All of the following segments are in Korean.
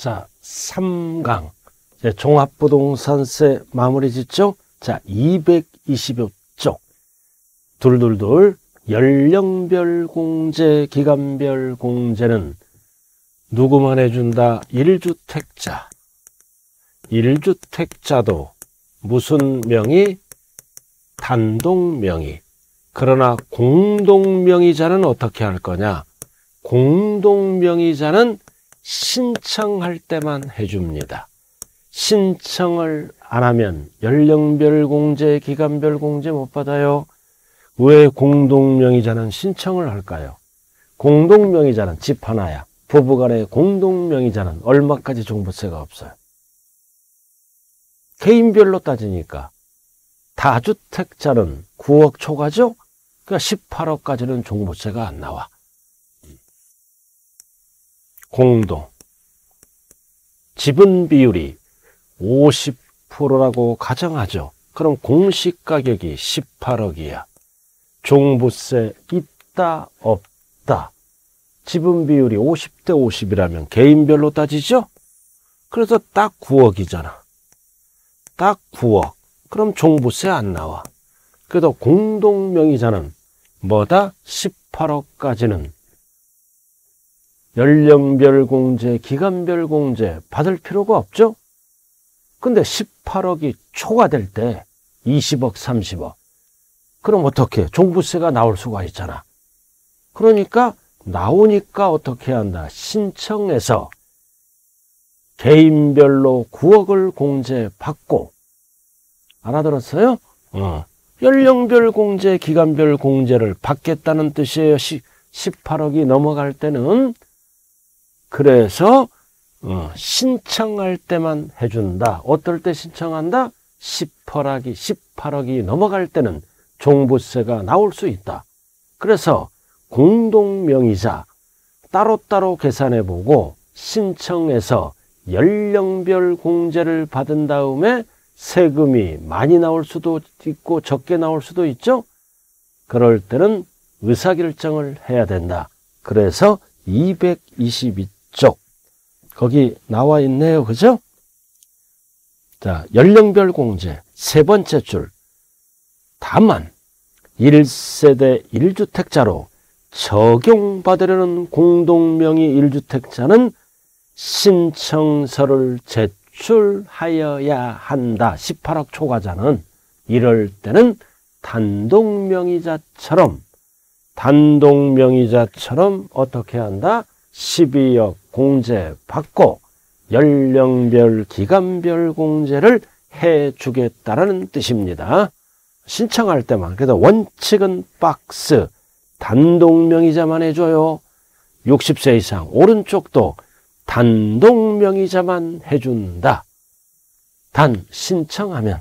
자, 3강. 종합부동산세 마무리 짓죠? 자, 220여 쪽. 둘둘둘. 연령별 공제, 기간별 공제는 누구만 해준다? 1주택자. 1주택자도 무슨 명의? 단독 명의. 그러나 공동 명의자는 어떻게 할 거냐? 공동 명의자는 신청할 때만 해줍니다. 신청을 안 하면 연령별 공제, 기간별 공제 못 받아요. 왜 공동명의자는 신청을 할까요? 공동명의자는 집 하나야. 부부간의 공동명의자는 얼마까지 종부세가 없어요. 개인별로 따지니까 다주택자는 9억 초과죠? 그러니까 18억까지는 종부세가 안 나와. 공동. 지분 비율이 50%라고 가정하죠. 그럼 공시 가격이 18억이야. 종부세 있다 없다. 지분 비율이 50대 50이라면 개인별로 따지죠? 그래서 딱 9억이잖아. 딱 9억. 그럼 종부세 안 나와. 그래도 공동명의자는 뭐다? 18억까지는 연령별 공제, 기간별 공제 받을 필요가 없죠? 근데 18억이 초과될 때 20억, 30억. 그럼 어떻게? 종부세가 나올 수가 있잖아. 그러니까 나오니까 어떻게 한다? 신청해서 개인별로 9억을 공제받고 알아들었어요? 어. 연령별 공제, 기간별 공제를 받겠다는 뜻이에요. 18억이 넘어갈 때는 그래서 어, 신청할 때만 해준다. 어떨 때 신청한다? 18억이, 18억이 넘어갈 때는 종부세가 나올 수 있다. 그래서 공동명의자 따로따로 계산해 보고 신청해서 연령별 공제를 받은 다음에 세금이 많이 나올 수도 있고 적게 나올 수도 있죠. 그럴 때는 의사결정을 해야 된다. 그래서 222 쪽 거기 나와 있네요. 그죠? 자, 연령별 공제 세 번째 줄 다만 1세대 1주택자로 적용받으려는 공동명의 1주택자는 신청서를 제출하여야 한다. 18억 초과자는 이럴 때는 단독명의자처럼 단독명의자처럼 어떻게 한다? 12억 공제 받고 연령별 기간별 공제를 해주겠다라는 뜻입니다. 신청할 때만 그래서 원칙은 박스 단독명의자만 해줘요. 60세 이상 오른쪽도 단독명의자만 해준다. 단 신청하면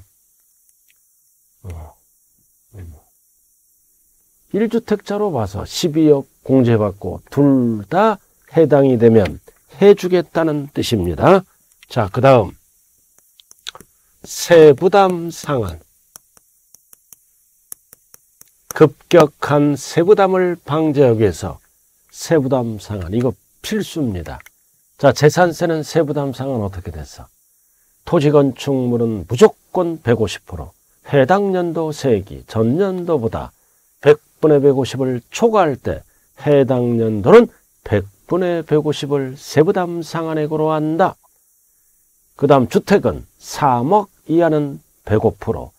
1주택자로 어. 봐서 12억 공제받고 둘 다 해당이 되면 해주겠다는 뜻입니다. 자, 그 다음 세부담 상한 급격한 세부담을 방지하기 위해서 세부담 상한 이거 필수입니다. 자 재산세는 세부담 상한 어떻게 됐어? 토지 건축물은 무조건 150% 해당 연도 세기 전년도보다 100분의 150을 초과할 때 해당 연도는 100 분의 150을 세부담 상한액으로 한다. 그 다음 주택은 3억 이하는 105%,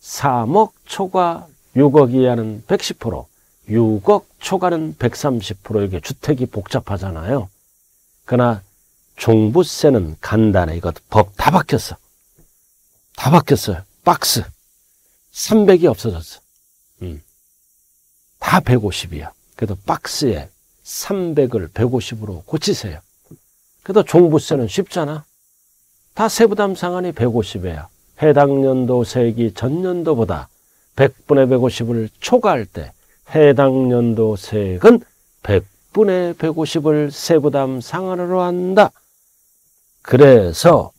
3억 초과 6억 이하는 110%, 6억 초과는 130% 이게 주택이 복잡하잖아요. 그러나 종부세는 간단해. 이거 법 다 바뀌었어. 다 바뀌었어요. 박스. 300이 없어졌어. 음. 다 150이야. 그래도 박스에 300을 150으로 고치세요. 그래도 종부세는 쉽잖아. 다 세부담 상한이 150이야. 해당 연도 세기 전년도보다 100분의 150을 초과할 때 해당 연도 세액은 100분의 150을 세부담 상한으로 한다. 그래서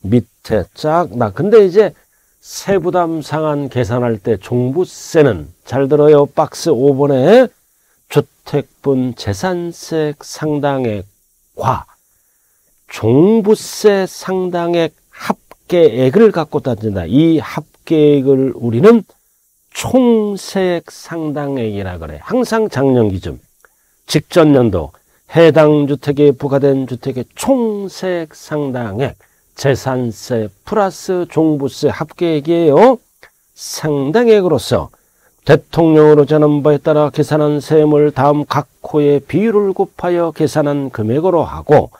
밑에 쫙 나. 근데 이제 세부담 상한 계산할 때 종부세는 잘 들어요. 박스 5번에 주택분 재산세 상당액과 종부세 상당액 합계액을 갖고 따진다. 이 합계액을 우리는 총세액 상당액이라 그래. 항상 작년 기준, 직전 연도 해당 주택에 부과된 주택의 총세액 상당액, 재산세 플러스 종부세 합계액이에요. 상당액으로서 대통령으로 저는 바에 따라 계산한 세금을 다음 각 호의 비율을 곱하여 계산한 금액으로 하고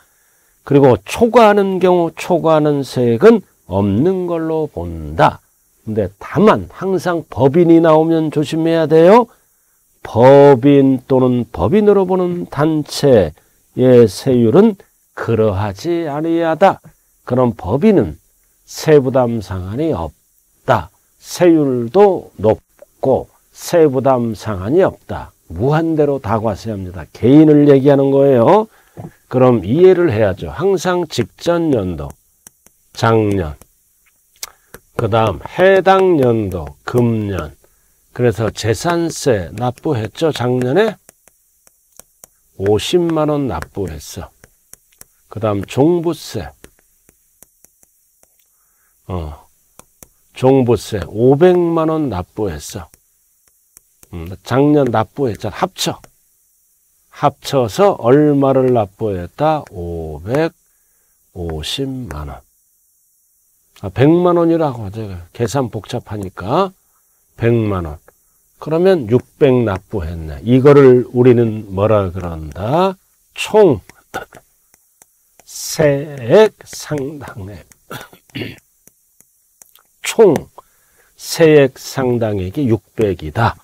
그리고 초과하는 경우 초과하는 세액은 없는 걸로 본다. 근데 다만 항상 법인이 나오면 조심해야 돼요. 법인 또는 법인으로 보는 단체의 세율은 그러하지 아니하다. 그런 법인은 세부담 상한이 없다. 세율도 높고 세부담 상한이 없다. 무한대로 다 과세합니다. 개인을 얘기하는 거예요. 그럼 이해를 해야죠. 항상 직전 연도, 작년, 그 다음 해당 연도, 금년. 그래서 재산세 납부했죠. 작년에 50만원 납부했어. 그 다음 종부세. 어, 종부세 500만원 납부했어. 음, 작년 납부했잖아. 합쳐. 합쳐서 얼마를 납부했다? 550만 원. 아, 100만 원이라고 하죠. 계산 복잡하니까 100만 원. 그러면 600 납부했네. 이거를 우리는 뭐라 그런다? 총 세액 상당액. 총 세액 상당액이 600이다.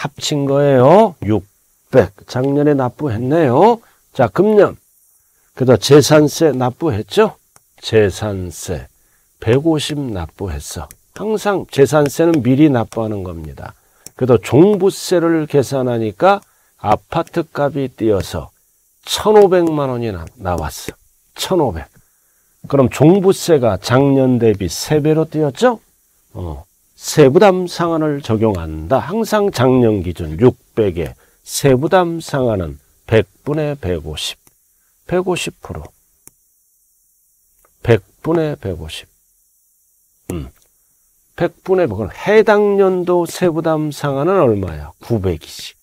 합친 거예요. 600. 작년에 납부했네요. 자, 금년. 그다 재산세 납부했죠? 재산세 150 납부했어. 항상 재산세는 미리 납부하는 겁니다. 그래도 종부세를 계산하니까 아파트 값이 뛰어서 1,500만 원이 나왔어. 1,500. 그럼 종부세가 작년 대비 3배로 뛰었죠? 어. 세부담 상한을 적용한다. 항상 작년 기준 600에 세부담 상한은 100분의 150. 150%. 100분의 150. 음. 100분의 100. 해당 연도 세부담 상한은 얼마야? 900이지.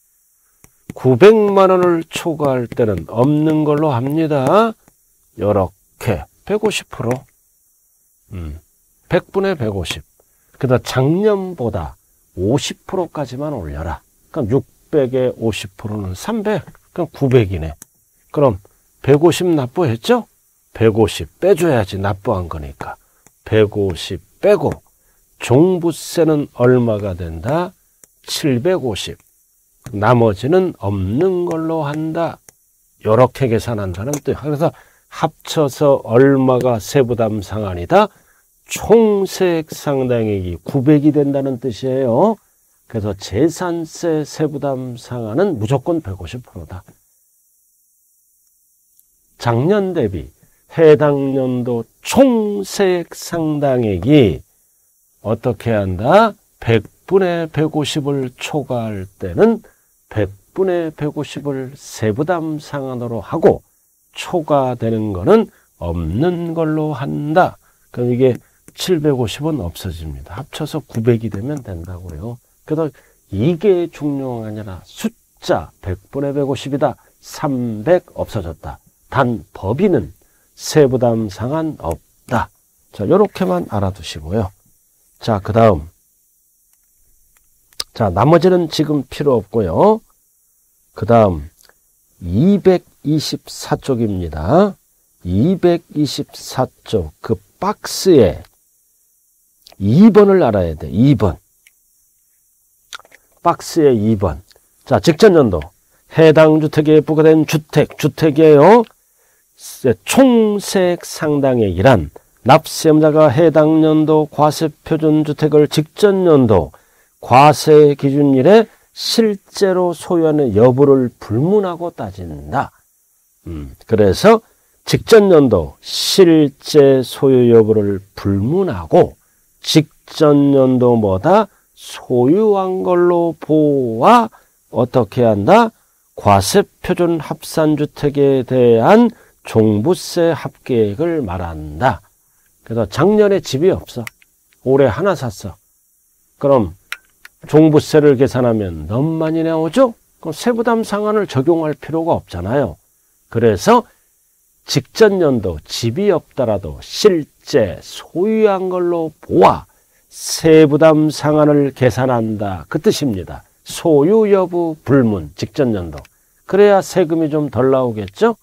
900만 원을 초과할 때는 없는 걸로 합니다. 요렇게 150%. 음. 100분의 150. 그다 작년보다 50%까지만 올려라. 그럼 600에 50%는 300. 그럼 900이네. 그럼 150 납부했죠? 150 빼줘야지 납부한 거니까. 150 빼고 종부세는 얼마가 된다? 750. 나머지는 없는 걸로 한다. 이렇게 계산한다는 뜻. 그래서 합쳐서 얼마가 세부담 상한이다? 총세액 상당액이 900이 된다는 뜻이에요. 그래서 재산세 세부담 상한은 무조건 150%다. 작년 대비 해당 연도 총세액 상당액이 어떻게 한다? 100분의 150을 초과할 때는 100분의 150을 세부담 상한으로 하고 초과되는 거는 없는 걸로 한다. 그럼 이게 750은 없어집니다. 합쳐서 900이 되면 된다고요. 그래서 이게 중요한 게 아니라 숫자 100분의 150이다. 300 없어졌다. 단 법인은 세부담 상한 없다. 자, 요렇게만 알아두시고요. 자, 그 다음. 자, 나머지는 지금 필요 없고요. 그 다음 224쪽입니다. 224쪽 그 박스에 2번을 알아야 돼. 2번. 박스에 2번. 자, 직전 연도. 해당 주택에 부과된 주택, 주택이에요. 총세액 상당액이란 납세자가 해당 연도 과세 표준 주택을 직전 연도 과세 기준일에 실제로 소유하는 여부를 불문하고 따진다. 음, 그래서 직전 연도 실제 소유 여부를 불문하고 직전 연도보다 소유한 걸로 보아 어떻게 한다? 과세 표준 합산주택에 대한 종부세 합계액을 말한다. 그래서 작년에 집이 없어. 올해 하나 샀어. 그럼 종부세를 계산하면 너무 많이 나오죠? 그럼 세부담 상한을 적용할 필요가 없잖아요. 그래서 직전 연도 집이 없더라도 실 제 소유한 걸로 보아 세부담 상한을 계산한다. 그 뜻입니다. 소유 여부 불문 직전 연도. 그래야 세금이 좀 덜 나오겠죠?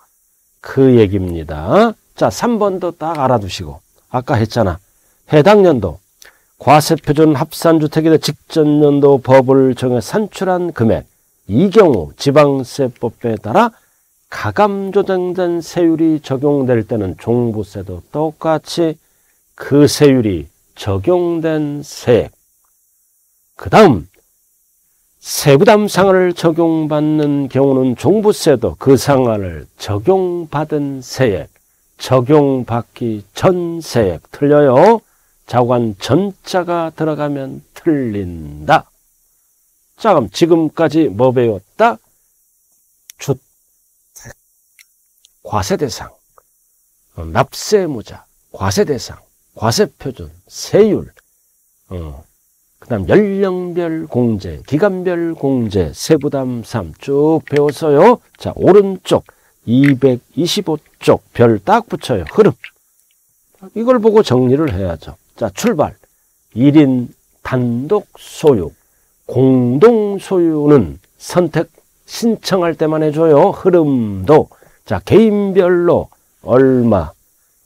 그 얘기입니다. 자, 3번도 딱 알아두시고. 아까 했잖아. 해당 연도 과세표준 합산주택에 직전 연도 법을 정해 산출한 금액 이 경우 지방세법에 따라 가감조정된 세율이 적용될 때는 종부세도 똑같이 그 세율이 적용된 세액 그 다음 세부담 상한을 적용받는 경우는 종부세도 그 상한을 적용받은 세액 적용받기 전 세액 틀려요. 자관 전자가 들어가면 틀린다. 자 그럼 지금까지 뭐 배웠다? 주택, 과세대상, 어, 납세무자, 과세대상, 과세표준, 세율, 어, 그 다음 연령별 공제, 기간별 공제, 세부담 3 쭉 배웠어요. 자 오른쪽 225쪽 별 딱 붙여요. 흐름. 이걸 보고 정리를 해야죠. 자, 출발. 1인 단독 소유, 공동 소유는 선택 신청할 때만 해줘요. 흐름도. 자, 개인별로 얼마,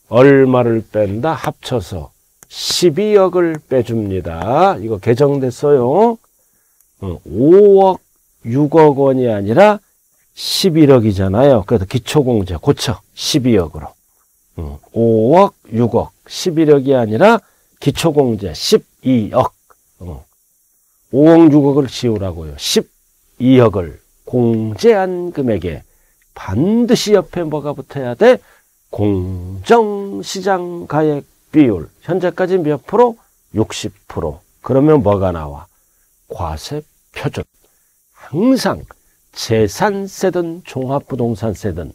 얼마를 뺀다 합쳐서 12억을 빼줍니다. 이거 개정됐어요. 5억, 어, 6억 원이 아니라 11억이잖아요. 그래서 기초공제 고쳐 12억으로. 5억, 6억, 11억이 아니라 기초공제 12억. 5억, 6억을 지우라고요. 12억을 공제한 금액에 반드시 옆에 뭐가 붙어야 돼? 공정시장 가액 비율. 현재까지 몇 프로? 60%. 그러면 뭐가 나와? 과세 표준. 항상 재산세든 종합부동산세든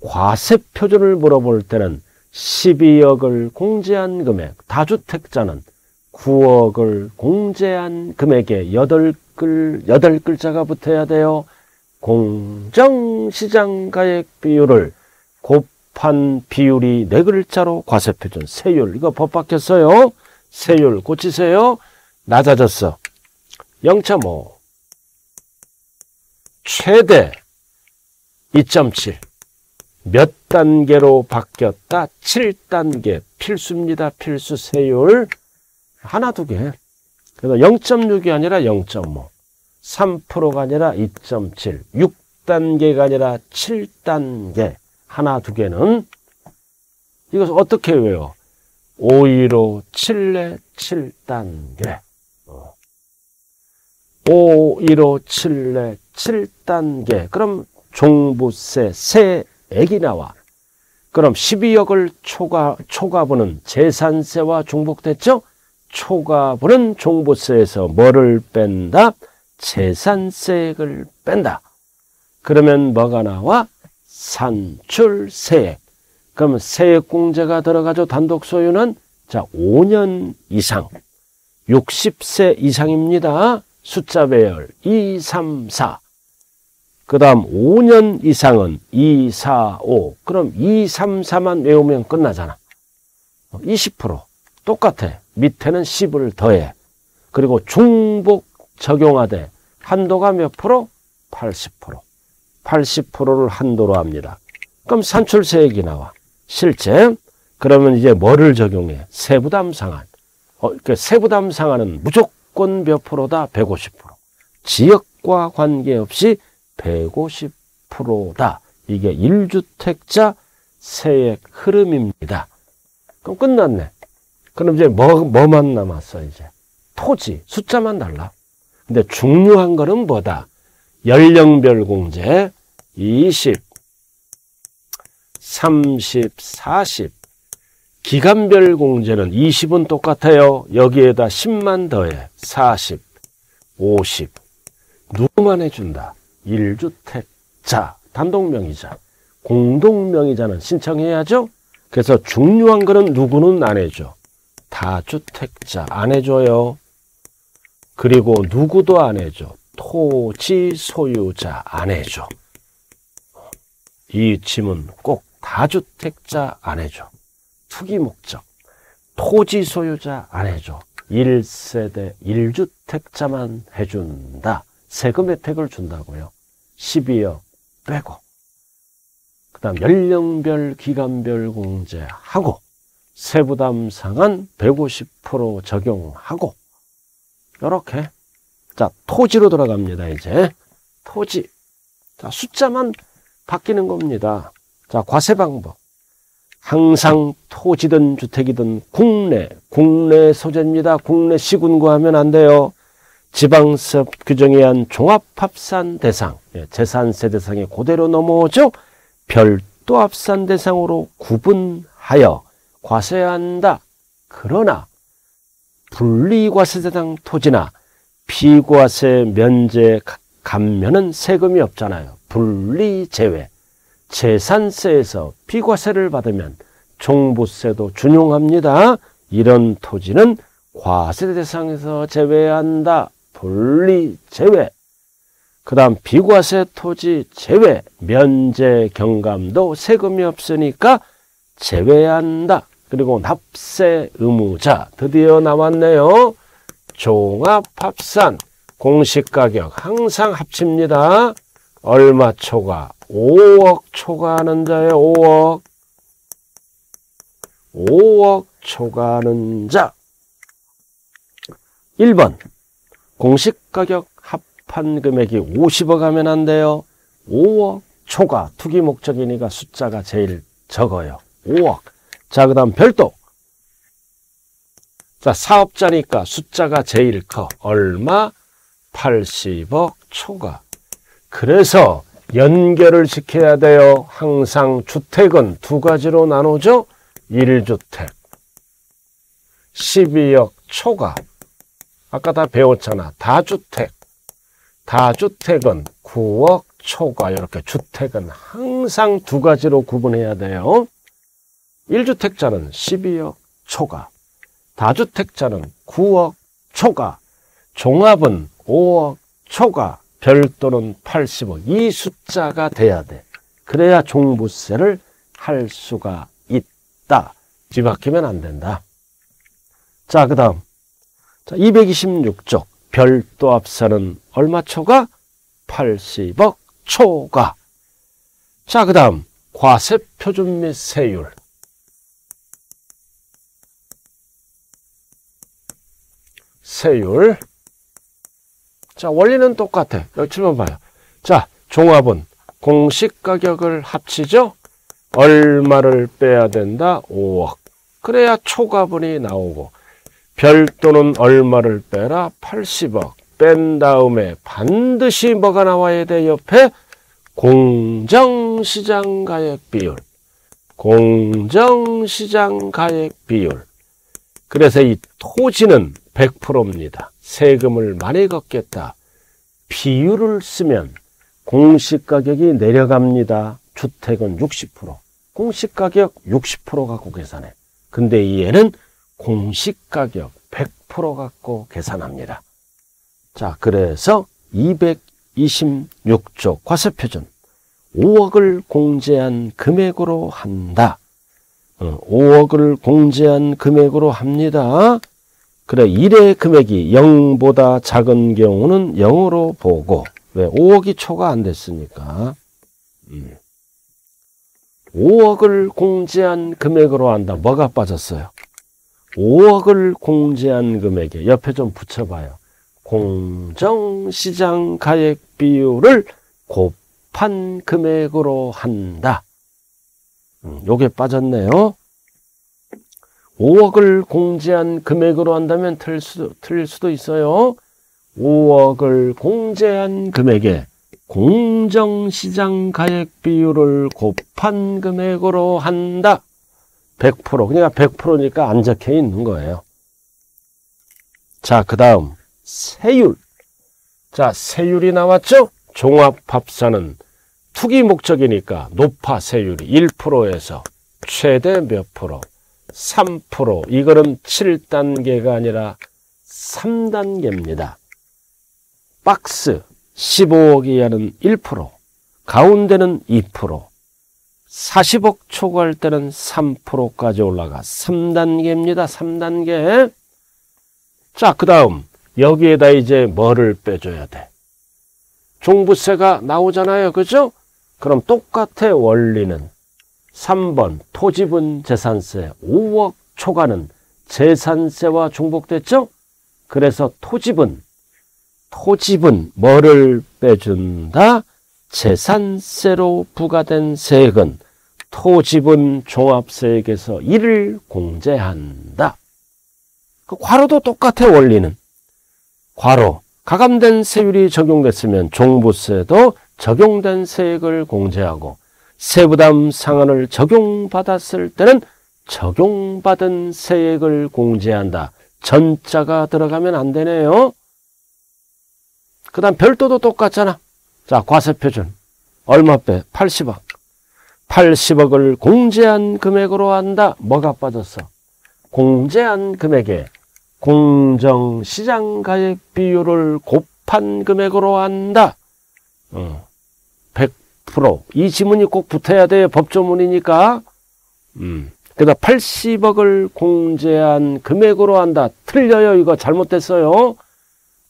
과세 표준을 물어볼 때는 12억을 공제한 금액, 다주택자는 9억을 공제한 금액에 8글, 8글자가 붙어야 돼요. 공정시장 가액 비율을 곱한 비율이 4글자로 과세표준, 세율. 이거 법 바뀌었어요. 세율 고치세요. 낮아졌어. 0.5. 최대 2.7. 몇 단계로 바뀌었다? 7단계. 필수입니다. 필수 세율. 하나, 두 개. 그래서 0.6이 아니라 0.5. 3%가 아니라 2.7. 6단계가 아니라 7단계. 하나, 두 개는. 이것을 어떻게 외워? 515, 7내 7단계. 515, 7내 7단계. 그럼 종부세 세액이 나와. 그럼 12억을 초과, 초과분은 재산세와 중복됐죠? 초과분은 종부세에서 뭐를 뺀다? 재산세액을 뺀다. 그러면 뭐가 나와? 산출세액. 그럼 세액공제가 들어가죠. 단독 소유는 자 5년 이상, 60세 이상입니다. 숫자 배열 2, 3, 4. 그 다음 5년 이상은 2, 4, 5. 그럼 2, 3, 4만 외우면 끝나잖아. 20% 똑같아. 밑에는 10을 더해. 그리고 중복 적용하되 한도가 몇 프로? 80%. 80%를 한도로 합니다. 그럼 산출세액이 나와. 실제 그러면 이제 뭐를 적용해? 세부담 상한. 어, 그 세부담 상한은 무조건 몇 프로다? 150%. 지역과 관계없이 150%다. 이게 1주택자 세액 흐름입니다. 그럼 끝났네. 그럼 이제 뭐, 뭐만 남았어, 이제? 토지, 숫자만 달라. 근데 중요한 거는 뭐다? 연령별 공제 20, 30, 40. 기간별 공제는 20은 똑같아요. 여기에다 10만 더해. 40, 50. 누구만 해준다. 1주택자, 단독명의자. 공동명의자는 신청해야죠. 그래서 중요한 거는 누구는 안 해줘. 다주택자 안 해줘요. 그리고 누구도 안 해줘. 토지 소유자 안 해줘. 이 짐은 꼭 다주택자 안 해줘. 투기 목적. 토지 소유자 안 해줘. 1세대 1주택자만 해준다. 세금 혜택을 준다고요. 12억 빼고. 그 다음 연령별 기간별 공제하고 세부담 상한 150% 적용하고 이렇게. 자 토지로 돌아갑니다 이제. 토지. 자 숫자만 바뀌는 겁니다. 자 과세 방법. 항상 토지든 주택이든 국내 국내 소재입니다. 국내 시군구 하면 안 돼요. 지방세법 규정에 의한 종합합산 대상. 예, 재산세 대상에 그대로 넘어오죠. 별도 합산 대상으로 구분하여 과세한다. 그러나 분리과세 대상 토지나 비과세 면제 감면은 세금이 없잖아요. 분리 제외. 재산세에서 비과세를 받으면 종부세도 준용합니다. 이런 토지는 과세 대상에서 제외한다. 분리 제외. 그 다음 비과세 토지 제외, 면제 경감도 세금이 없으니까 제외한다. 그리고 납세 의무자 드디어 나왔네요. 종합합산 공시가격 항상 합칩니다. 얼마 초과? 5억 초과하는 자에 5억 5억 초과하는 자 1번 공시가격 합한 금액이 50억 하면 안 돼요. 5억 초과 투기 목적이니까 숫자가 제일 적어요. 5억. 자, 그 다음 별도. 자, 사업자니까 숫자가 제일 커. 얼마? 80억 초과. 그래서 연결을 시켜야 돼요. 항상 주택은 두 가지로 나누죠. 1주택. 12억 초과. 아까 다 배웠잖아. 다주택. 다주택은 9억 초과. 이렇게 주택은 항상 두 가지로 구분해야 돼요. 1주택자는 12억 초과, 다주택자는 9억 초과, 종합은 5억 초과, 별도는 80억. 이 숫자가 돼야 돼. 그래야 종부세를 할 수가 있다. 뒤바뀌면 안 된다. 자, 그 다음. 자, 226쪽. 별도 합산은 얼마 초과? 80억 초과. 자, 그 다음. 과세 표준 및 세율. 세율. 자, 원리는 똑같아. 여기 7번 봐요. 자, 종합은 공식 가격을 합치죠? 얼마를 빼야 된다? 5억. 그래야 초과분이 나오고 별도는 얼마를 빼라? 80억. 뺀 다음에 반드시 뭐가 나와야 돼? 옆에 공정시장 가액 비율. 공정시장 가액 비율. 그래서 이 토지는 100%입니다. 세금을 많이 걷겠다. 비율을 쓰면 공시가격이 내려갑니다. 주택은 60%. 공시가격 60% 갖고 계산해. 근데 이 애는 공시가격 100% 갖고 계산합니다. 자, 그래서 226조 과세표준 5억을 공제한 금액으로 한다. 5억을 어, 공제한 금액으로 합니다. 그래 1의 금액이 0보다 작은 경우는 0으로 보고 왜 5억이 초과 안 됐으니까 음. 5억을 공제한 금액으로 한다. 뭐가 빠졌어요? 5억을 공제한 금액에 옆에 좀 붙여봐요. 공정시장 가액 비율을 곱한 금액으로 한다. 음, 요게 빠졌네요. 5억을 공제한 금액으로 한다면 틀릴 수도, 틀릴 수도 있어요. 5억을 공제한 금액에 공정시장 가액 비율을 곱한 금액으로 한다. 100% 그러니까 100%니까 안 적혀 있는 거예요. 자, 그 다음 세율. 자, 세율이 나왔죠? 종합합산은 투기 목적이니까 높아 세율이 1%에서 최대 몇 프로? 3%. 이거는 7단계가 아니라 3단계입니다. 박스 15억 이하는 1%, 가운데는 2%, 40억 초과할 때는 3%까지 올라가 3단계입니다. 3단계. 자, 그 다음 여기에다 이제 뭐를 빼줘야 돼? 종부세가 나오잖아요. 그죠? 그럼 똑같아 원리는 3번 토지분 재산세 5억 초과는 재산세와 중복됐죠? 그래서 토지분 토지분 뭐를 빼준다? 재산세로 부과된 세액은 토지분 종합세액에서 1을 공제한다. 그 괄호도 똑같아 원리는. 괄호 가감된 세율이 적용됐으면 종부세도 적용된 세액을 공제하고 세부담 상한을 적용받았을 때는 적용받은 세액을 공제한다. 전자가 들어가면 안 되네요. 그 다음 별도도 똑같잖아. 자, 과세표준. 얼마 빼? 80억. 80억을 공제한 금액으로 한다. 뭐가 빠졌어? 공제한 금액에 공정시장가액 비율을 곱한 금액으로 한다. 어, 100%. 이 지문이 꼭 붙어야 돼. 법조문이니까. 음. 그다 80억을 공제한 금액으로 한다. 틀려요. 이거 잘못됐어요.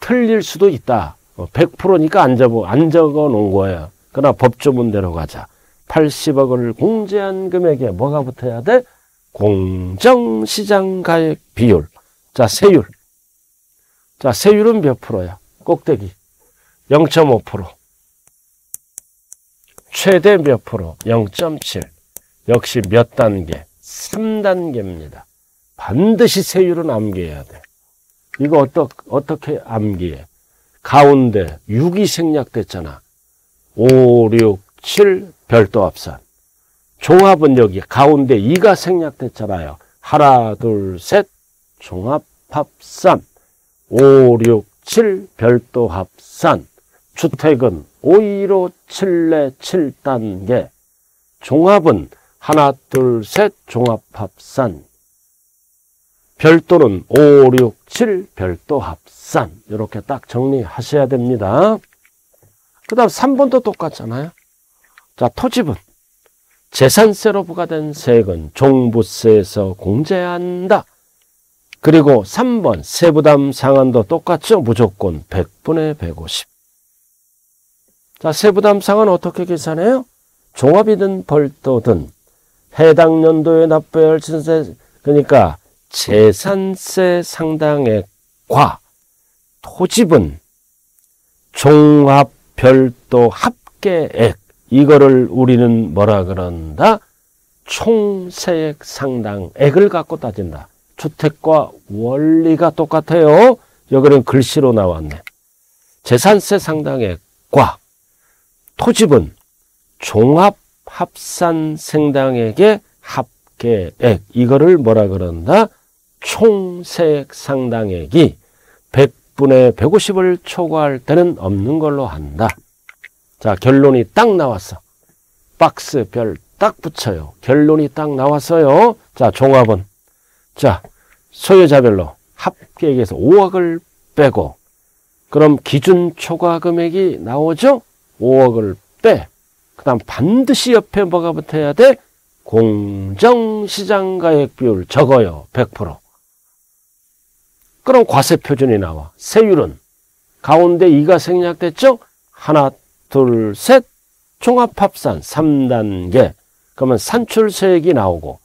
틀릴 수도 있다. 100%니까 어, 안 적어, 안 적어 놓은 거예요. 그러나 법조문대로 가자. 80억을 공제한 금액에 뭐가 붙어야 돼? 공정시장 가액 비율. 자, 세율. 자, 세율은 몇 프로야? 꼭대기. 0.5%. 최대 몇 프로? 0.7. 역시 몇 단계? 3단계입니다. 반드시 세율은 암기해야 돼. 이거 어떠, 어떻게 암기해? 가운데 6이 생략됐잖아. 5, 6, 7 별도 합산. 종합은 여기 가운데 2가 생략됐잖아요. 하나, 둘, 셋 종합 합산. 5, 6, 7 별도 합산. 주택은 5, 2로 7내 7단계. 종합은 하나, 둘, 셋 종합 합산. 별도는 5, 6, 7 별도 합산 이렇게 딱 정리하셔야 됩니다. 그 다음 3번도 똑같잖아요. 자 토지분 재산세로 부과된 세액은 종부세에서 공제한다. 그리고 3번 세부담 상한도 똑같죠. 무조건 100분의 150. 자 세부담 상한 어떻게 계산해요? 종합이든 벌도든 해당 연도에 납부해야 할 증세 그러니까 재산세 상당액 과 토지분 종합 별도 합계액 이거를 우리는 뭐라 그런다? 총세액 상당액을 갖고 따진다. 주택과 원리가 똑같아요. 여기는 글씨로 나왔네. 재산세 상당액과 토지분 종합 합산 상당액의 합계액 이거를 뭐라 그런다? 총세액 상당액이 100분의 150을 초과할 때는 없는 걸로 한다. 자, 결론이 딱 나왔어. 박스 별 딱 붙여요. 결론이 딱 나왔어요. 자, 종합은. 자, 소유자별로 합계액에서 5억을 빼고, 그럼 기준 초과 금액이 나오죠? 5억을 빼. 그 다음 반드시 옆에 뭐가 붙어야 돼? 공정시장가액 비율 적어요. 100%. 그럼 과세표준이 나와. 세율은 가운데 2가 생략됐죠? 하나, 둘, 셋. 종합합산 3단계. 그러면 산출세액이 나오고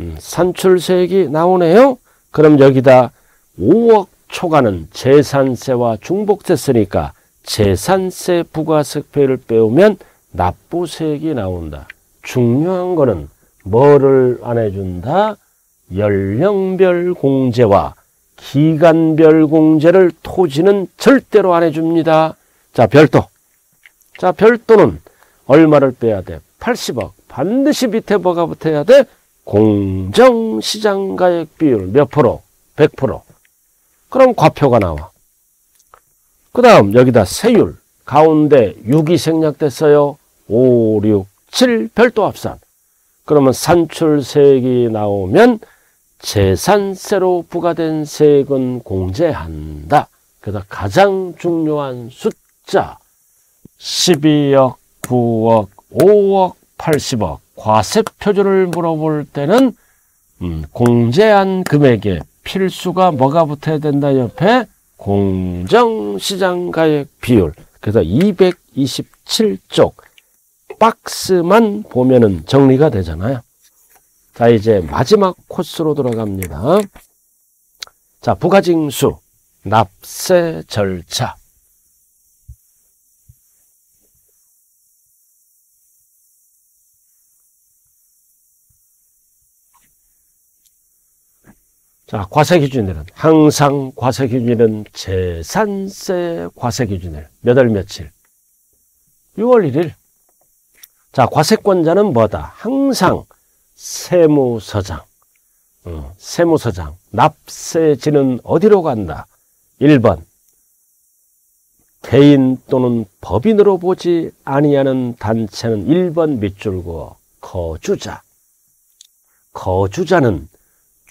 음, 산출세액이 나오네요. 그럼 여기다 5억 초과는 재산세와 중복됐으니까 재산세 부가세표를 빼오면 납부세액이 나온다. 중요한 거는 뭐를 안 해준다? 연령별 공제와 기간별 공제를 토지는 절대로 안 해줍니다. 자, 별도. 자, 별도는 얼마를 빼야 돼? 80억. 반드시 밑에 뭐가 붙어야 돼? 공정시장가액 비율 몇 프로? 100%. 그럼 과표가 나와. 그 다음 여기다 세율. 가운데 6이 생략됐어요. 5, 6, 7 별도 합산. 그러면 산출세액이 나오면 재산세로 부과된 세액은 공제한다. 그래서 가장 중요한 숫자 12억, 9억, 5억, 80억 과세 표준을 물어볼 때는 음, 공제한 금액에 필수가 뭐가 붙어야 된다 옆에 공정시장가액 비율 그래서 227쪽 박스만 보면은 정리가 되잖아요. 자 이제 마지막 코스로 들어갑니다. 자 부가징수 납세 절차 자, 과세 기준일은 항상 과세 기준일은 재산세 과세 기준일 몇 월 며칠? 6월 1일. 자, 과세권자는 뭐다? 항상 세무서장. 어, 세무서장. 납세지는 어디로 간다? 1번. 개인 또는 법인으로 보지 아니하는 단체는 1번 밑줄고 거주자. 거주자는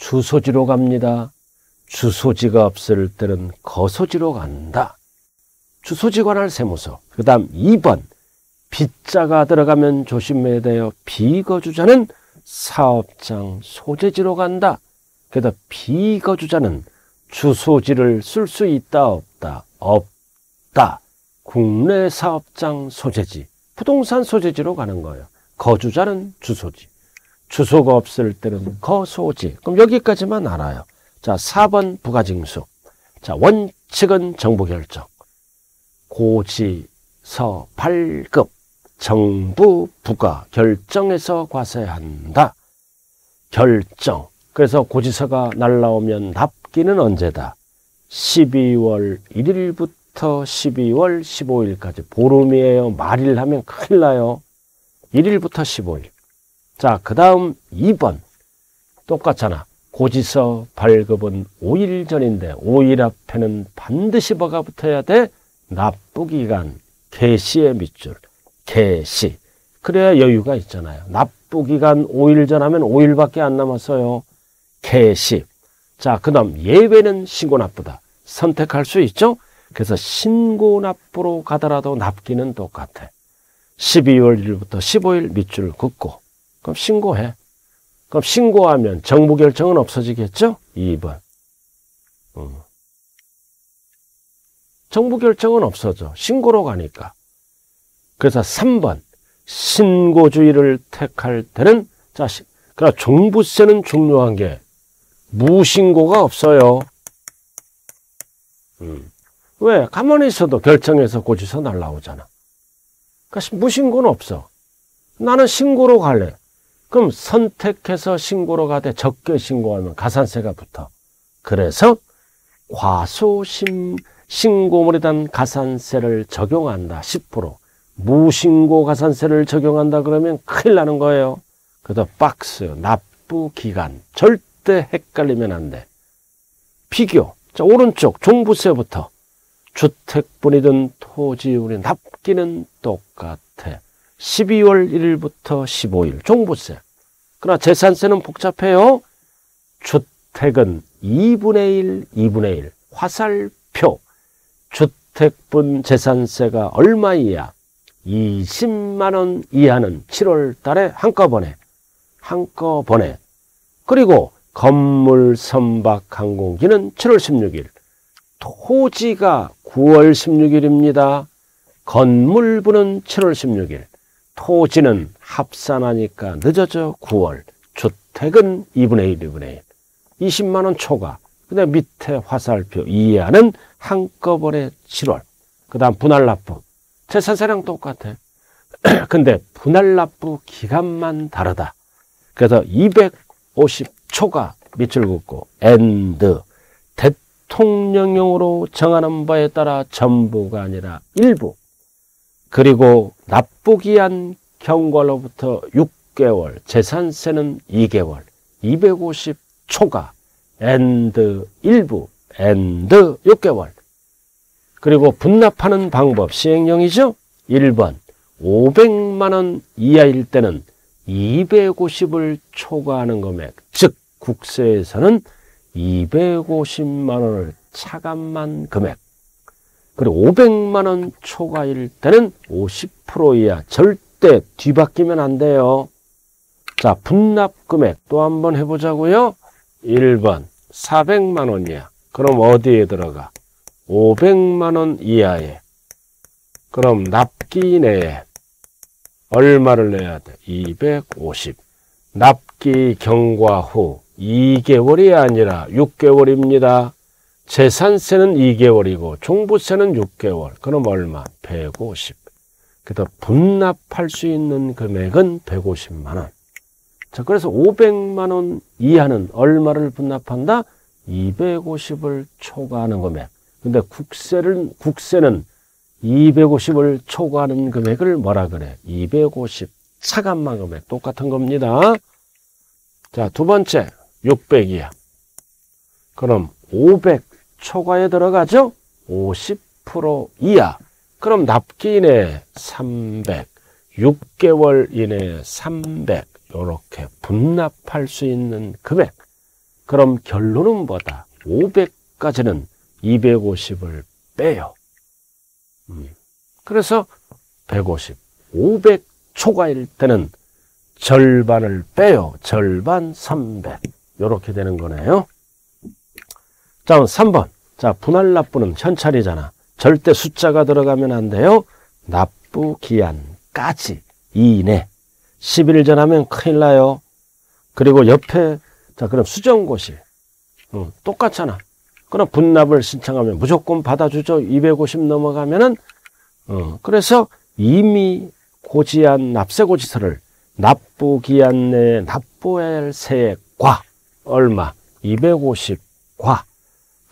주소지로 갑니다. 주소지가 없을 때는 거소지로 간다. 주소지 관할 세무서. 그 다음 2번. 빗자가 들어가면 조심해야 돼요. 비거주자는 사업장 소재지로 간다. 그래서 비거주자는 주소지를 쓸 수 있다 없다 없다. 국내 사업장 소재지 부동산 소재지로 가는 거예요. 거주자는 주소지. 주소가 없을 때는 거소지. 그럼 여기까지만 알아요. 자, 4번 부가징수. 자, 원칙은 정부 결정. 고지 서 발급. 정부 부가 결정해서 과세한다. 결정. 그래서 고지서가 날라오면 납기는 언제다? 12월 1일부터 12월 15일까지 보름이에요. 말일 하면 큰일 나요. 1일부터 15일. 자, 그 다음 2번. 똑같잖아. 고지서 발급은 5일 전인데 5일 앞에는 반드시 뭐가 붙어야 돼? 납부기간, 개시의 밑줄, 개시. 그래야 여유가 있잖아요. 납부기간 5일 전 하면 5일밖에 안 남았어요. 개시. 자, 그 다음 예외는 신고 납부다. 선택할 수 있죠? 그래서 신고 납부로 가더라도 납기는 똑같아. 12월 1일부터 15일 밑줄 긋고 그럼 신고해. 그럼 신고하면 정부 결정은 없어지겠죠? 2번. 음. 정부 결정은 없어져. 신고로 가니까. 그래서 3번. 신고주의를 택할 때는 자, 그러나 종부세는 중요한 게 무신고가 없어요. 음. 왜? 가만히 있어도 결정해서 고지서 날라오잖아. 그러니까 무신고는 없어. 나는 신고로 갈래. 그럼 선택해서 신고로 가되 적게 신고하면 가산세가 붙어. 그래서 과소심 신고물에 대한 가산세를 적용한다. 10%. 무신고 가산세를 적용한다 그러면 큰일 나는 거예요. 그래서 박스, 납부 기간 절대 헷갈리면 안 돼. 비교. 자, 오른쪽 종부세부터 주택분이든 토지운이 납기는 똑같아. 12월 1일부터 15일 종부세. 그러나 재산세는 복잡해요. 주택은 2분의 1, 2분의 1. 화살표. 주택분 재산세가 얼마 이하? 20만 원 이하는 7월 달에 한꺼번에. 한꺼번에. 그리고 건물 선박 항공기는 7월 16일. 토지가 9월 16일입니다. 건물부는 7월 16일. 토지는 합산하니까 늦어져 9월. 주택은 2분의 1, 2분의 1. 20만원 초과. 그 다음 밑에 화살표 이하는 한꺼번에 7월. 그 다음 분할 납부. 재산세랑 똑같아. 근데 분할 납부 기간만 다르다. 그래서 250 초과 밑줄 긋고 and 대통령령으로 정하는 바에 따라 전부가 아니라 일부 그리고 납부기 한 경과로부터 6개월, 재산세는 2개월, 250 초과, and 일부, and 6개월. 그리고 분납하는 방법, 시행령이죠? 1번, 500만원 이하일 때는 250을 초과하는 금액, 즉 국세에서는 250만원을 차감한 금액, 그리고 500만 원 초과일 때는 50% 이하 절대 뒤바뀌면 안 돼요. 자, 분납 금액 또 한번 해보자고요. 1번 400만 원 이하. 그럼 어디에 들어가? 500만 원 이하에. 그럼 납기 내에 얼마를 내야 돼? 250. 납기 경과 후 2개월이 아니라 6개월입니다. 재산세는 2개월이고 종부세는 6개월. 그럼 얼마? 150. 그래서 분납할 수 있는 금액은 150만 원. 자, 그래서 500만 원 이하는 얼마를 분납한다? 250을 초과하는 금액. 근데 국세를 국세는 250을 초과하는 금액을 뭐라 그래? 250 차감만 금액 똑같은 겁니다. 자, 두 번째 600이야. 그럼 500 초과에 들어가죠? 50% 이하. 그럼 납기 이내 300, 6개월 이내 300 이렇게 분납할 수 있는 금액. 그럼 결론은 뭐다? 500까지는 250을 빼요. 음. 그래서 150, 500 초과일 때는 절반을 빼요. 절반 300. 이렇게 되는 거네요. 자, 3번. 자, 분할 납부는 현찰이잖아. 절대 숫자가 들어가면 안 돼요. 납부 기한까지 2 이내. 10일 전하면 큰일 나요. 그리고 옆에 자 그럼 수정고시 어, 똑같잖아. 그럼 분납을 신청하면 무조건 받아주죠. 250 넘어가면은 어, 그래서 이미 고지한 납세고지서를 납부기한 내에 납부할 세액과 얼마? 250과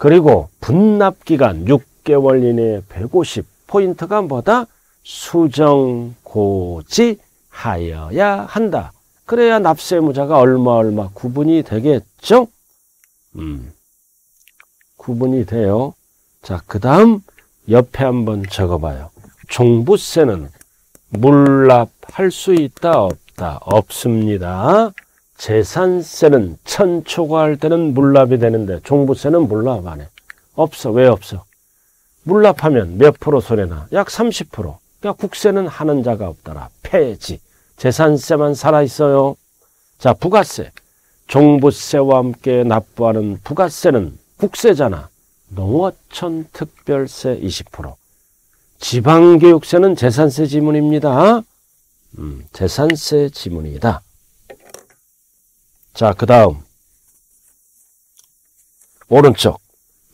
그리고 분납기간 6개월 이내에 150 포인트가 뭐다? 수정 고지 하여야 한다. 그래야 납세무자가 얼마 얼마 구분이 되겠죠? 음, 구분이 돼요. 자, 그 다음 옆에 한번 적어봐요. 종부세는 물납할 수 있다 없다 없습니다. 재산세는 천 초과할 때는 물납이 되는데 종부세는 물납 안 해. 없어. 왜 없어? 물납하면 몇 프로 손해나? 약 30%. 그러니까 국세는 하는 자가 없더라. 폐지. 재산세만 살아있어요. 자, 부가세. 종부세와 함께 납부하는 부가세는 국세잖아. 농어촌 특별세 20%. 지방교육세는 재산세 지문입니다. 음, 재산세 지문이다. 자, 그 다음. 오른쪽.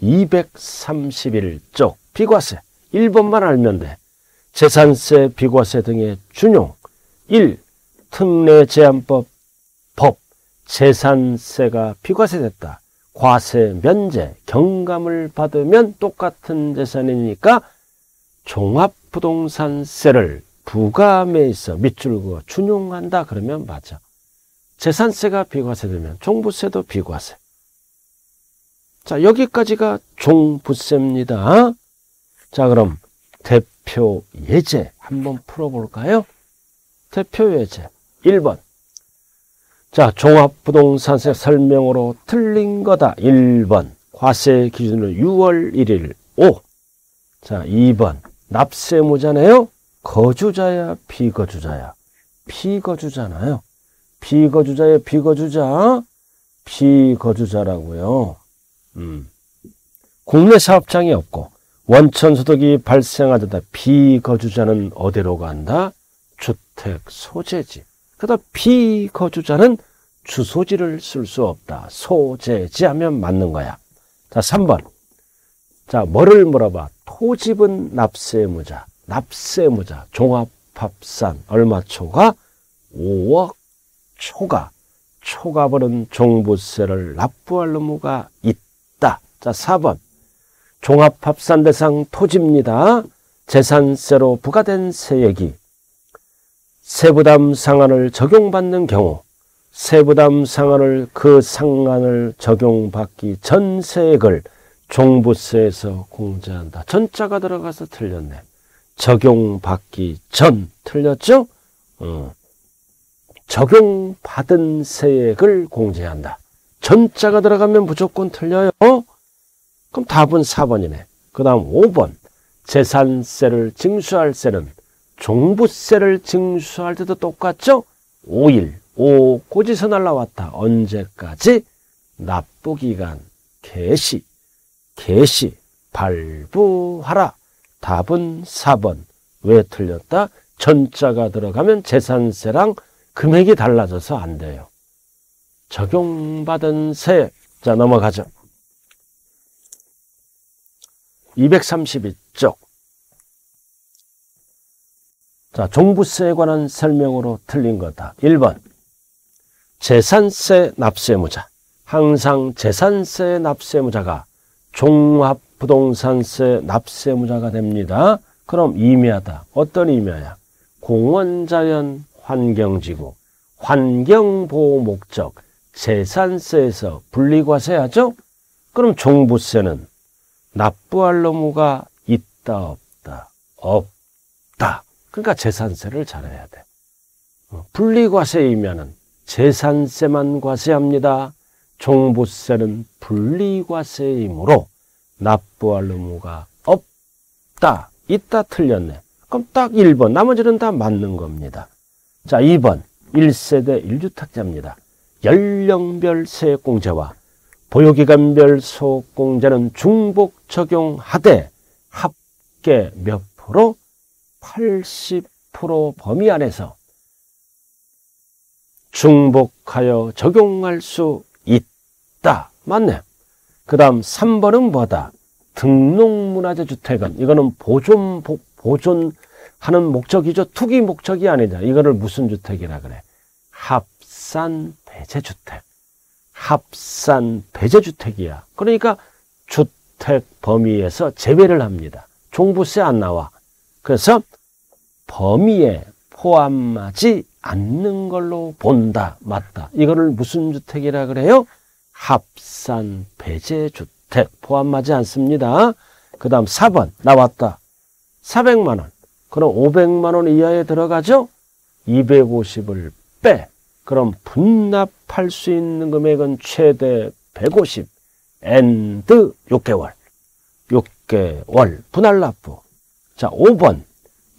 231쪽. 비과세. 1번만 알면 돼. 재산세, 비과세 등의 준용. 1. 특례 제한법 법 재산세가 비과세됐다. 과세 면제 경감을 받으면 똑같은 재산이니까 종합부동산세를 부감에 있어 밑줄 그어 준용한다 그러면 맞아. 재산세가 비과세되면 종부세도 비과세. 자 여기까지가 종부세입니다. 자 그럼 대표 예제 한번 풀어볼까요? 대표 예제 1번 자 종합부동산세 설명으로 틀린 거다 1번 과세 기준으로 6월 1일 5. 자 2번 납세무자네요 거주자야 비거주자야 비거주잖아요 비거주자의 비거주자 비거주자라고요 음. 국내 사업장이 없고 원천 소득이 발생하다 비거주자는 어디로 간다? 주택 소재지. 그다 비거주자는 주소지를 쓸 수 없다. 소재지 하면 맞는 거야. 자, 3번. 자, 뭐를 물어봐? 토집은 납세무자. 납세무자. 종합합산. 얼마 초과? 5억 초과. 초과버는 종부세를 납부할 의무가 있다. 자, 4번. 종합합산 대상 토지입니다. 재산세로 부과된 세액이 세부담 상한을 적용받는 경우 세부담 상한을 그 상한을 적용받기 전 세액을 종부세에서 공제한다. 전자가 들어가서 틀렸네. 적용받기 전 틀렸죠? 어. 적용받은 세액을 공제한다. 전자가 들어가면 무조건 틀려요. 그럼 답은 4번이네. 그 다음 5번. 재산세를 징수할 세는 종부세를 징수할 때도 똑같죠? 5일, 5 고지서 날라왔다. 언제까지? 납부기간, 개시, 개시, 발부하라. 답은 4번. 왜 틀렸다? 전자가 들어가면 재산세랑 금액이 달라져서 안 돼요. 적용받은 세. 자, 넘어가죠. 232쪽. 자, 종부세에 관한 설명으로 틀린 거다. 1번. 재산세 납세무자. 항상 재산세 납세무자가 종합부동산세 납세무자가 됩니다. 그럼 임야다. 어떤 임야야? 공원자연 환경지구, 환경보호 목적, 재산세에서 분리과세하죠? 그럼 종부세는 납부할 의무가 있다 없다 없다. 그러니까 재산세를 잘해야 돼. 어, 분리과세이면은 재산세만 과세합니다. 종부세는 분리과세이므로 납부할 의무가 없다. 있다 틀렸네. 그럼 딱 1번. 나머지는 다 맞는 겁니다. 자, 2번. 1세대 1주택자입니다. 연령별 세액공제와 보유기간별 소공제는 중복 적용하되 합계 몇 프로? 80% 범위 안에서 중복하여 적용할 수 있다. 맞네. 그 다음 3번은 뭐다? 등록문화재 주택은 이거는 보존, 보존 하는 목적이죠. 투기 목적이 아니냐. 이거를 무슨 주택이라 그래? 합산 배제주택. 합산 배제주택이야. 그러니까 주택 범위에서 제외를 합니다. 종부세 안 나와. 그래서 범위에 포함하지 않는 걸로 본다. 맞다. 이거를 무슨 주택이라 그래요? 합산 배제주택 포함하지 않습니다. 그 다음 4번 나왔다. 400만 원. 그럼 500만 원 이하에 들어가죠? 250을 빼. 그럼 분납할 수 있는 금액은 최대 150 and 6개월. 6개월. 분할 납부. 자 5번.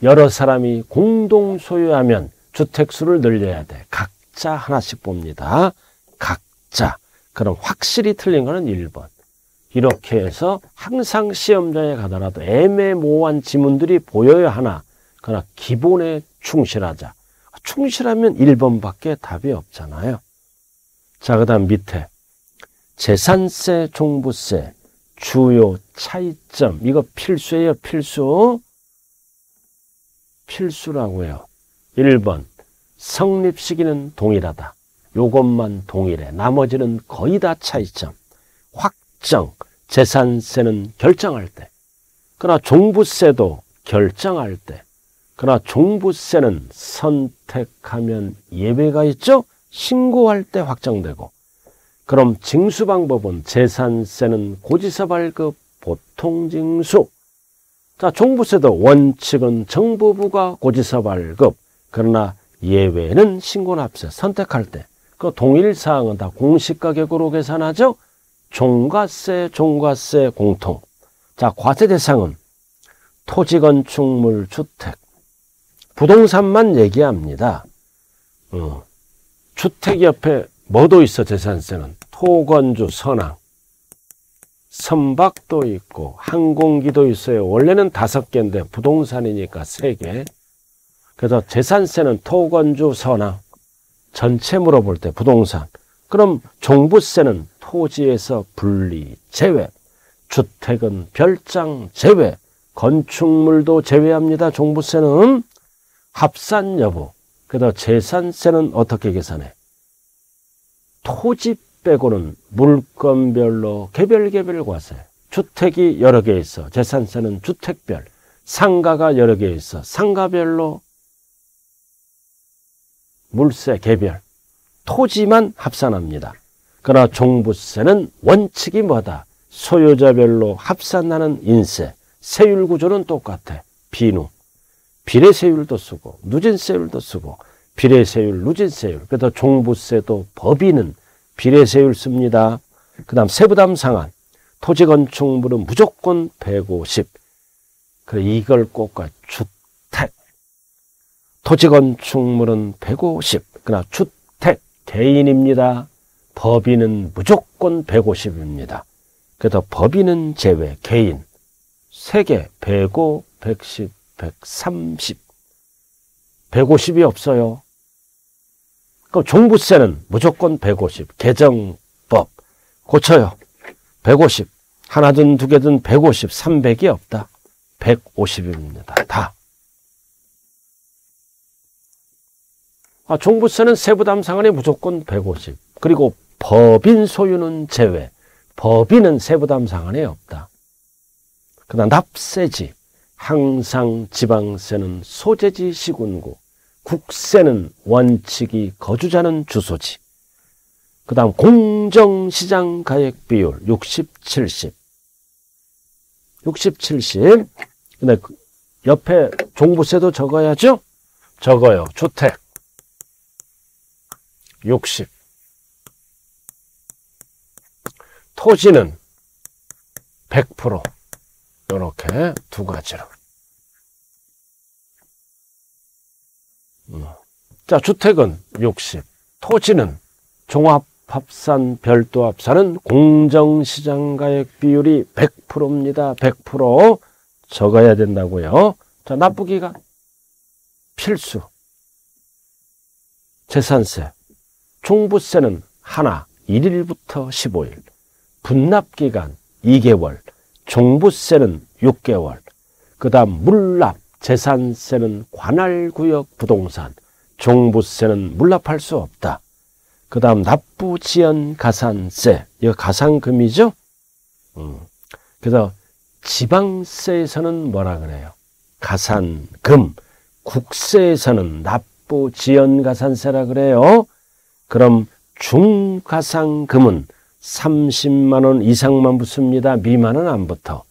여러 사람이 공동 소유하면 주택수를 늘려야 돼. 각자 하나씩 봅니다. 각자. 그럼 확실히 틀린 거는 1번 이렇게 해서 항상 시험장에 가더라도 애매모호한 지문들이 보여야 하나 그러나 기본에 충실하자 충실하면 1번밖에 답이 없잖아요. 자, 그 다음 밑에 재산세, 종부세, 주요 차이점. 이거 필수예요, 필수. 필수라고요. 1번 성립 시기는 동일하다. 요것만 동일해. 나머지는 거의 다 차이점. 확정, 재산세는 결정할 때. 그러나 종부세도 결정할 때. 그러나 종부세는 선택하면 예외가 있죠? 신고할 때 확정되고. 그럼 징수 방법은 재산세는 고지서 발급, 보통 징수. 자, 종부세도 원칙은 정부부가 고지서 발급. 그러나 예외는 신고납세 선택할 때. 그 동일 사항은 다 공시가격으로 계산하죠? 종가세, 종가세 공통. 자, 과세 대상은 토지 건축물 주택, 부동산만 얘기합니다. 어. 주택 옆에 뭐도 있어 재산세는 토건주 선항 선박도 있고 항공기도 있어요. 원래는 다섯 개인데 부동산이니까 세 개. 그래서 재산세는 토건주 선항 전체 물어볼 때 부동산. 그럼 종부세는 토지에서 분리 제외, 주택은 별장 제외, 건축물도 제외합니다. 종부세는 합산 여부, 그다음 재산세는 어떻게 계산해? 토지 빼고는 물건별로 개별 개별 과세. 주택이 여러 개 있어. 재산세는 주택별. 상가가 여러 개 있어. 상가별로 물세 개별. 토지만 합산합니다. 그러나 종부세는 원칙이 뭐다? 소유자별로 합산하는 인세. 세율 구조는 똑같아. 비누. 비례세율도 쓰고 누진세율도 쓰고 비례세율, 누진세율, 그래서 종부세도 법인은 비례세율 씁니다. 그 다음 세부담 상한, 토지 건축물은 무조건 150. 그래 이걸 꼭가 주택. 토지 건축물은 150. 그러나 주택 개인입니다. 법인은 무조건 150입니다. 그래서 법인은 제외, 개인. 3개, 105, 110, 130. 150이 없어요. 그럼 종부세는 무조건 150. 개정법. 고쳐요. 150. 하나든 두 개든 150. 300이 없다. 150입니다. 다. 아, 종부세는 세부담 상한이 무조건 150. 그리고 법인 소유는 제외. 법인은 세부담 상한이 없다. 그다음 납세지. 항상 지방세는 소재지 시군구. 국세는 원칙이 거주자는 주소지. 그 다음 공정시장 가액 비율 60, 70. 60, 70. 근데 그 옆에 종부세도 적어야죠? 적어요. 주택. 60. 토지는 100%. 이렇게 두 가지로. 자, 주택은 60, 토지는 종합합산, 별도합산은 공정시장가액 비율이 100%입니다. 100% 적어야 된다고요. 자, 납부기간 필수. 재산세, 종부세는 하나, 1일부터 15일. 분납기간 2개월, 종부세는 6개월. 그 다음 물납, 재산세는 관할구역 부동산, 종부세는 물납할 수 없다. 그 다음 납부지연 가산세, 이거 가상금이죠? 음. 그래서 지방세에서는 뭐라 그래요? 가산금, 국세에서는 납부지연 가산세라 그래요. 그럼 중가상금은 30만 원 이상만 붙습니다. 미만은 안 붙어.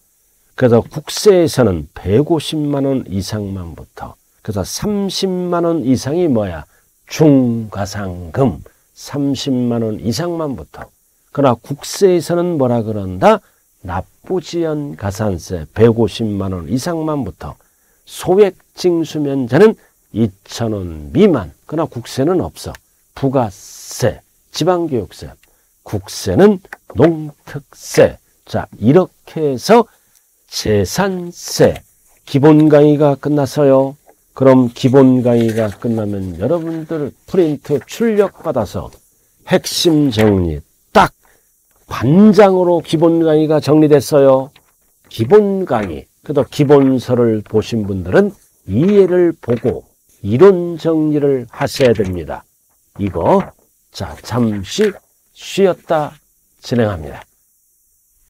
그래서 국세에서는 150만 원 이상만 붙어. 그래서 30만 원 이상이 뭐야? 중가상금 30만 원 이상만 붙어. 그러나 국세에서는 뭐라 그런다? 납부지연 가산세 150만 원 이상만 붙어. 소액 징수면제는 2천 원 미만. 그러나 국세는 없어. 부가세, 지방교육세, 국세는 농특세. 자, 이렇게 해서 재산세 기본 강의가 끝났어요. 그럼 기본 강의가 끝나면 여러분들 프린트 출력받아서 핵심 정리 딱 반장으로 기본 강의가 정리됐어요. 기본 강의, 그래도 기본서를 보신 분들은 이해를 보고 이론 정리를 하셔야 됩니다. 이거 자 잠시 쉬었다 진행합니다.